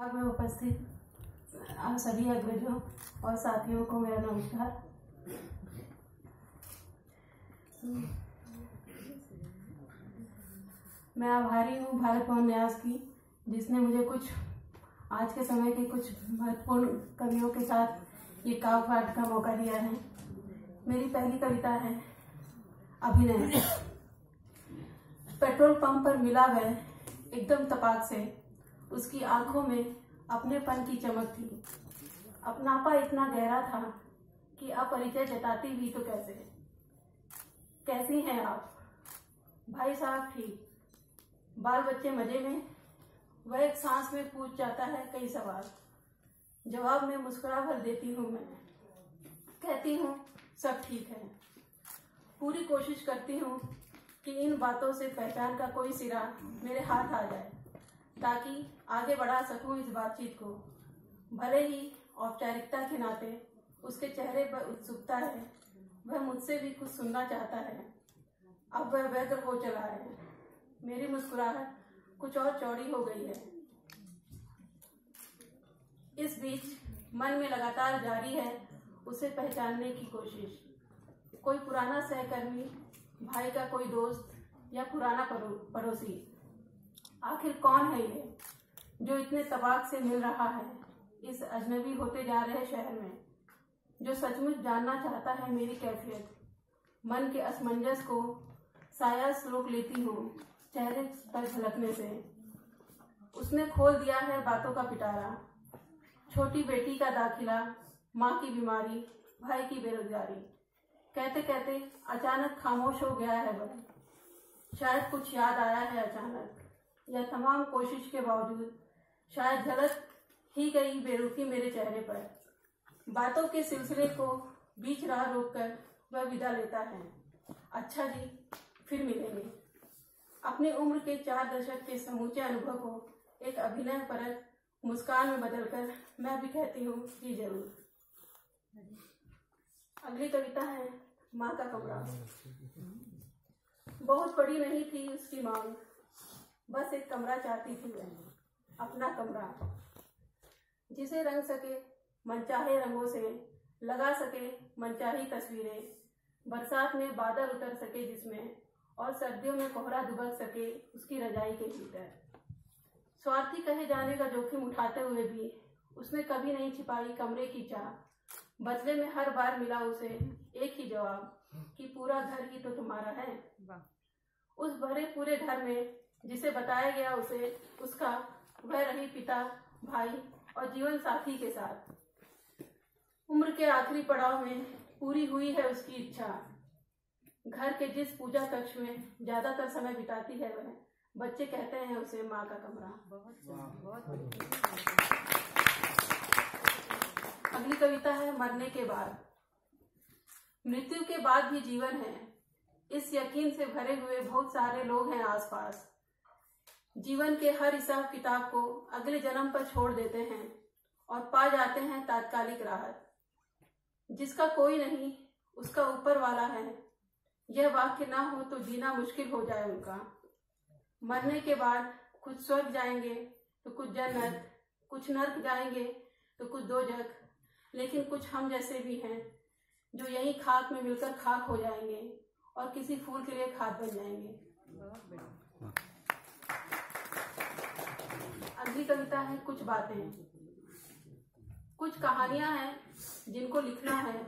में उपस्थित आप सभी अग्रजों और साथियों को मेरा नमस्कार। मैं आभारी हूँ भारत भवन न्यास की, जिसने मुझे कुछ, आज के समय के कुछ महत्वपूर्ण कवियों के साथ ये काव्य पाठ का मौका दिया है। मेरी पहली कविता है अभिनय। पेट्रोल पंप पर मिला वह एकदम तपाक से उसकी आँखों में अपनेपन की चमक थी। अपनापा इतना गहरा था कि अपरिचय जताती भी तो कैसे कैसी हैं आप? भाई साहब ठीक। बाल बच्चे मज़े में? वह एक सांस में पूछ जाता है, कई सवाल। जवाब में मुस्कुरा भर देती हूँ मैं। कहती हूँ, सब ठीक है। पूरी कोशिश करती हूँ कि इन बातों से पहचान का कोई सिरा मेरे हाथ आ जाए। ताकि आगे बढ़ा सकूँ इस बातचीत को। भले ही औपचारिकता के नाते उसके चेहरे पर उत्सुकता है वह मुझसे भी कुछ सुनना चाहता है। अब वह व्यग्र हो चला है। मेरी मुस्कुराहट कुछ और चौड़ी हो गई है। इस बीच मन में लगातार जारी है उसे पहचानने की कोशिश। कोई पुराना सहकर्मी भाई का कोई दोस्त या पुराना परो, पड़ोसी आखिर कौन है ये, जो इतने तबाक से मिल रहा है? इस अजनबी होते जा रहे शहर में, जो सचमुच जानना चाहता है मेरी कैफियत। मन के असमंजस को सायास रोक लेती हूँ, चेहरे पर झलकने से। उसने खोल दिया है बातों का पिटारा। छोटी बेटी का दाखिला, माँ की बीमारी, भाई की बेरोजगारी। कहते कहते अचानक खामोश हो गया है वह शायद कुछ याद आया है अचानक। यह तमाम कोशिश के बावजूद, शायद झलक ही गई बेरुखी मेरे चेहरे पर। बातों के सिलसिले को बीच राह रोककर वह विदा लेता है। अच्छा जी, फिर मिलेंगे। अपनी उम्र के चार दशक के समूचे अनुभव को एक अभिनय परक मुस्कान में बदलकर मैं भी कहती हूँ, जी ज़रूर। अगली कविता है, माँ का कमरा बहुत बड़ी नहीं थी उसकी मांग। बस एक कमरा चाहती थी वह अपना कमरा। जिसे रंग सके मनचाहे रंगों से लगा सके मनचाही तस्वीरें बरसात में बादल उतर सके जिसमें और सर्दियों में कोहरा दुबक सके उसकी रजाई के भीतर। स्वार्थी कहे जाने का जोखिम उठाते हुए भी उसने कभी नहीं छिपाई कमरे की चाह। बदले में हर बार मिला उसे एक ही जवाब कि पूरा घर ही तो तुम्हारा है। उस भरे पूरे घर में जिसे बताया गया उसे उसका वह रही पिता भाई और जीवन साथी के साथ। उम्र के आखिरी पड़ाव में पूरी हुई है उसकी इच्छा। घर के जिस पूजा कक्ष में ज़्यादातर समय बिताती है वह बच्चे कहते हैं उसे माँ का कमरा। बहुत अगली कविता है मरने के बाद। मृत्यु के बाद भी जीवन है। इस यकीन से भरे हुए बहुत सारे लोग हैं आसपास। जीवन के हर हिसाब किताब को अगले जन्म पर छोड़ देते हैं और पा जाते हैं तात्कालिक राहत। जिसका कोई नहीं, उसका ऊपर वाला है। यह वाक्य ना हो तो जीना मुश्किल हो जाए उनका। मरने के बाद कुछ स्वर्ग जाएँगे तो कुछ जन्नत, कुछ नर्क जाएँगे तो कुछ दो जग लेकिन कुछ हम जैसे भी हैं, जो यही खाक में मिलकर खाक हो जाएँगे और किसी फूल के लिए खाद बन जाएँगे। कविता है, कुछ बातें कुछ कहानियाँ हैं, जिनको लिखना है।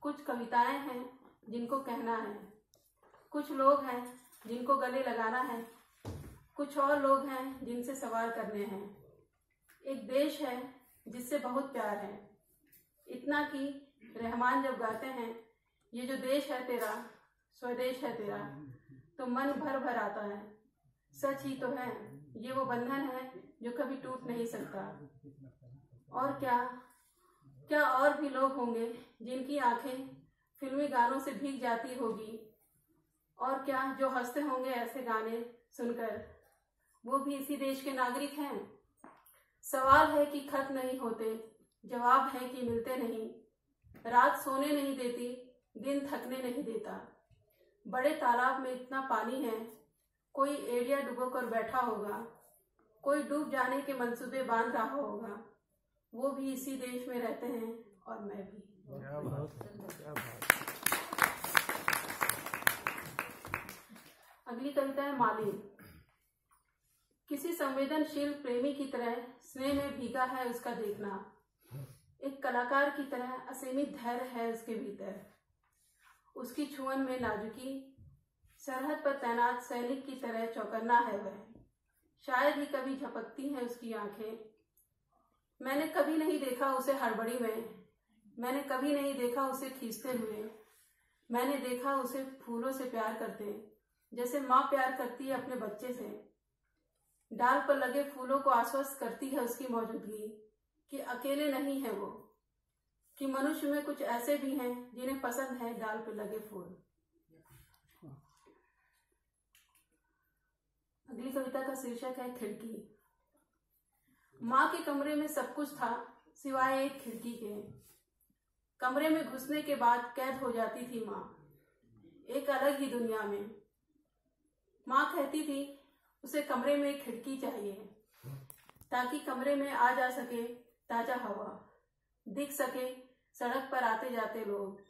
कुछ कविताएँ हैं, जिनको कहना है। कुछ लोग हैं, जिनको गले लगाना है। कुछ और लोग हैं, जिनसे सवाल करने हैं। एक देश है, जिससे बहुत प्यार है। इतना कि रहमान जब गाते हैं, ये जो देश है तेरा, स्वदेश है तेरा तो मन भर भर आता है। सच ही तो है। ये वो बंधन है जो कभी टूट नहीं सकता। और क्या? क्या और भी लोग होंगे जिनकी आँखें फिल्मी गानों से भीग जाती होगी? और क्या जो हँसते होंगे ऐसे गाने सुनकर? वो भी इसी देश के नागरिक हैं। सवाल है कि खत नहीं होते, जवाब है कि मिलते नहीं। रात सोने नहीं देती, दिन थकने नहीं देता। बड़े तालाब में इतना पानी है कोई एरिया डुबो कर बैठा होगा कोई डूब जाने के मंसूबे बाँध रहा होगा वो भी इसी देश में रहते हैं और मैं भी। क्या बात क्या बात अगली कविता है मालिन। किसी संवेदनशील प्रेमी की तरह स्नेह में भीगा है उसका देखना। एक कलाकार की तरह असीमित धैर्य है उसके भीतर। उसकी छुअन में नाजुकी सरहद पर तैनात सैनिक की तरह चौकन्ना है वह। शायद ही कभी झपकती हैं उसकी आँखें। मैंने कभी नहीं देखा उसे हड़बड़ी में। मैंने कभी नहीं देखा उसे खींचते हुए। मैंने देखा उसे फूलों से प्यार करते, जैसे माँ प्यार करती है अपने बच्चे से। डाल पर लगे फूलों को आश्वस्त करती है उसकी मौजूदगी, कि अकेले नहीं है वो, कि मनुष्य में कुछ ऐसे भी हैं जिन्हें पसंद है डाल पर लगे फूल। अगली कविता का शीर्षक है खिड़की। माँ के कमरे में सब कुछ था, सिवाय एक खिड़की के। कमरे में घुसने के बाद कैद हो जाती थी माँ, एक अलग ही दुनिया में। माँ कहती थी, उसे कमरे में एक खिड़की चाहिए, ताकि कमरे में आ जा सके ताज़ा हवा, दिख सके सड़क पर आते जाते लोग,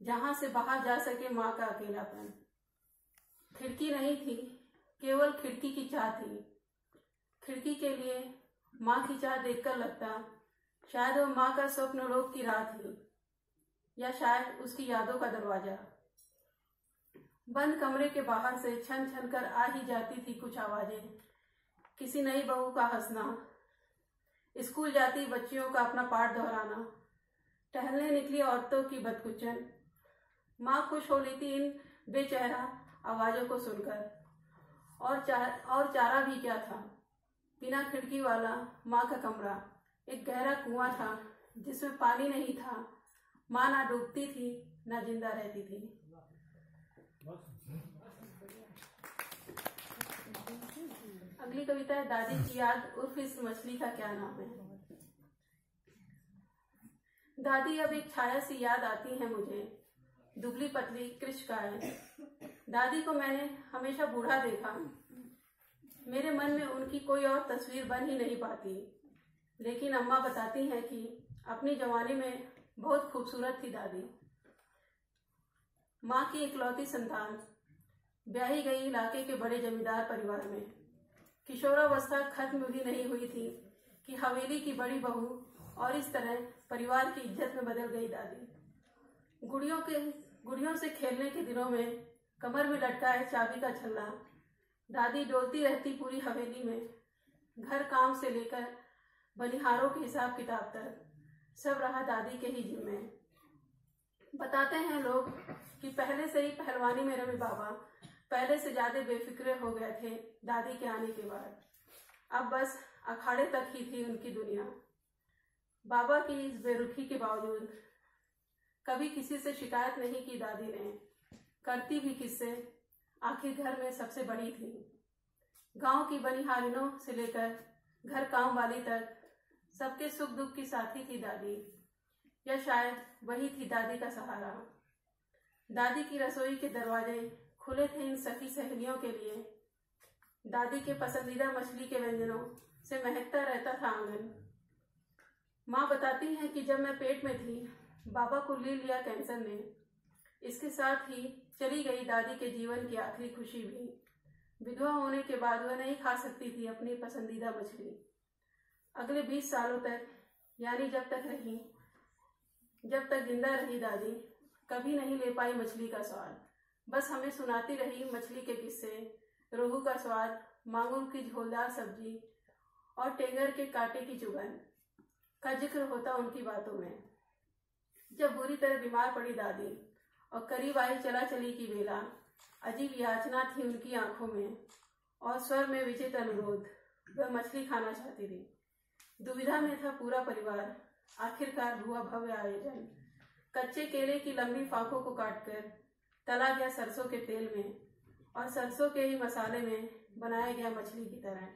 जहाँ से बाहर जा सके माँ का अकेलापन। खिड़की नहीं थी केवल खिड़की की चाह थी। खिड़की के लिए माँ की चाह देखकर लगता, शायद वो माँ का स्वप्न लोक की राह थी, या शायद उसकी यादों का दरवाज़ा। बंद कमरे के बाहर से छन छन कर आ ही जाती थी कुछ आवाज़ें। किसी नई बहू का हंसना, स्कूल जाती बच्चियों का अपना पाठ दोहराना, टहलने निकली औरतों की बदकुचन। माँ खुश हो लेती इन बेचेहरा आवाजों को सुनकर। और चार और चारा भी क्या था? बिना खिड़की वाला माँ का कमरा। एक गहरा कुआँ था, जिसमें पानी नहीं था। माँ ना डूबती थी, ना ज़िंदा रहती थी। अगली कविता है, दादी की याद, उर्फ़ इस मछली का क्या नाम है? दादी, अब एक छाया सी याद आती है मुझे। दुबली पतली कृष का है। दादी को मैंने हमेशा बूढ़ा देखा। मेरे मन में उनकी कोई और तस्वीर बन ही नहीं पाती। लेकिन अम्मा बताती हैं कि अपनी जवानी में बहुत खूबसूरत थी दादी। माँ की इकलौती संतान, ब्याही गई इलाके के बड़े जमींदार परिवार में। किशोरावस्था खत्म भी नहीं हुई थी कि हवेली की बड़ी बहू और इस तरह परिवार की इज़्ज़त में बदल गई दादी। गुड़ियों के, गुड़ियों से खेलने के दिनों में कमर में लटका है चाबी का छल्ला। दादी डोलती रहती पूरी हवेली में। घर काम से लेकर बनिहारों के हिसाब किताब तक, सब रहा दादी के ही जिम्मे। बताते हैं लोग कि पहले से ही पहलवानी में रवि बाबा। पहले से ज़्यादा बेफिक्रे हो गए थे दादी के आने के बाद। अब बस अखाड़े तक ही थी उनकी दुनिया। बाबा की इस बेरुखी के बावजूद कभी किसी से शिकायत नहीं की दादी ने। करती भी किससे? आखिर घर में सबसे बड़ी थी। गाँव की बनिहारिनों से लेकर घर काम वाली तक सबके सुख दुख की साथी थी दादी। या शायद वही थी दादी का सहारा। दादी की रसोई के दरवाजे खुले थे इन सखी सहेलियों के लिए। दादी के पसंदीदा मछली के व्यंजनों से महकता रहता था आँगन। माँ बताती हैं कि जब मैं पेट में थी, बाबा को ले लिया कैंसर ने। इसके साथ ही चली गई दादी के जीवन की आखिरी खुशी भी। विधवा होने के बाद वह नहीं खा सकती थी अपनी पसंदीदा मछली। अगले बीस सालों तक, यानी जब तक रही, जब तक ज़िंदा रही दादी, कभी नहीं ले पाई मछली का स्वाद। बस हमें सुनाती रही मछली के किस्से, रोहू का स्वाद मांगुर की झोलदार सब्ज़ी और टेंगर के कांटे की चुगन का ज़िक्र होता उनकी बातों में। जब बुरी तरह बीमार पड़ी दादी और करीब आई चला चली की बेला। अजीब याचना थी उनकी आँखों में, और स्वर में विचित अनुरोध। वह मछली खाना चाहती थी। दुविधा में था पूरा परिवार। आखिरकार हुआ भव्य आयोजन। कच्चे केले की लंबी फाकों को काटकर, तला गया सरसों के तेल में, और सरसों के ही मसाले में बनाया गया मछली की तरह।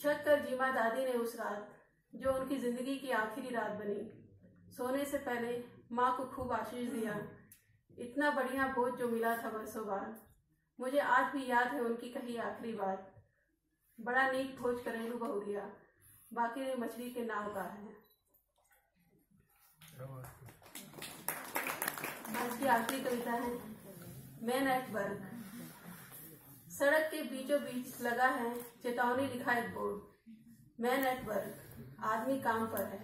छत कर जीमा दादी ने उस रात, जो उनकी ज़िंदगी की आखिरी रात बनी, सोने से पहले माँ को खूब आशीष दिया। इतना बढ़िया भोज जो मिला था बरसों बाद मुझे आज भी याद है उनकी कही आखिरी बात। बड़ा नीक भोज करेलू बहुरिया बाकी रे मछली के नाव का है? आज की आखिरी कविता है मैन एट वर्क सड़क के बीचों बीच लगा है चेतावनी लिखा एक बोर्ड मैन एट वर्क आदमी काम पर है।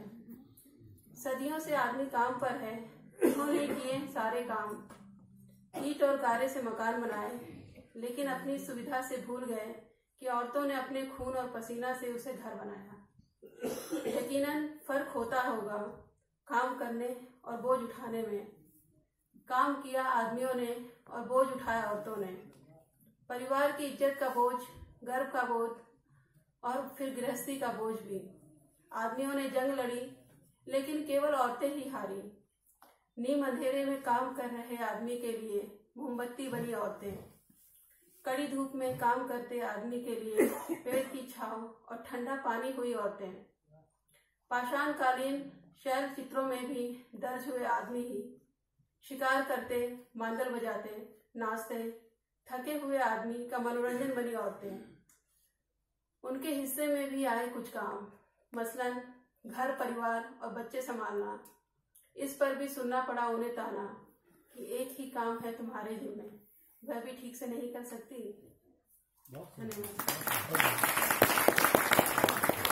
सदियों से आदमी काम पर है उन्होंने किए सारे काम। ईट और गारे से मकान बनाए, लेकिन अपनी सुविधा से भूल गए कि औरतों ने अपने खून और पसीना से उसे घर बनाया। यकीनन फ़र्क होता होगा काम करने और बोझ उठाने में। काम किया आदमियों ने और बोझ उठाया औरतों ने। परिवार की इज़्ज़त का बोझ, गर्व का बोझ और फिर गृहस्थी का बोझ भी। आदमियों ने जंग लड़ी, लेकिन केवल औरतें ही हारी। नीम अंधेरे में काम कर रहे आदमी के लिए मोमबत्ती बनी औरतें। कड़ी धूप में काम करते आदमी के लिए पेड़ की छाव और ठंडा पानी हुई औरतें। पाषाण कालीन शैल चित्रों में भी दर्ज हुए आदमी ही शिकार करते मांदल बजाते, नाचते, थके हुए आदमी का मनोरंजन बनी औरतें। उनके हिस्से में भी आए कुछ काम, मसलन, घर, परिवार और बच्चे संभालना। इस पर भी सुनना पड़ा उन्हें ताना कि एक ही काम है तुम्हारे जिम्मे वह भी ठीक से नहीं कर सकती। धन्यवाद।